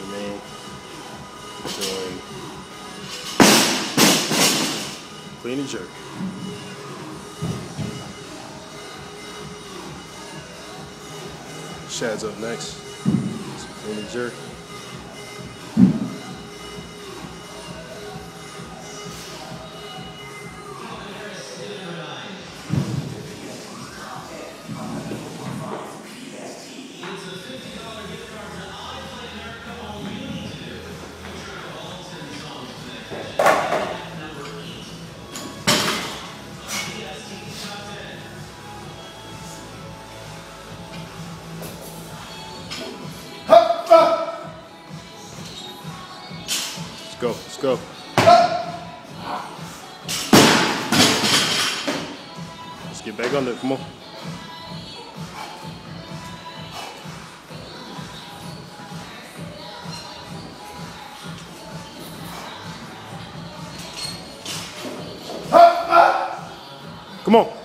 Jermaine doing clean and jerk. Shad's up next. Clean and jerk. Go. Let's go. Let's get back on there. Come on. Come on.